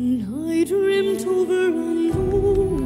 I dreamt over and over.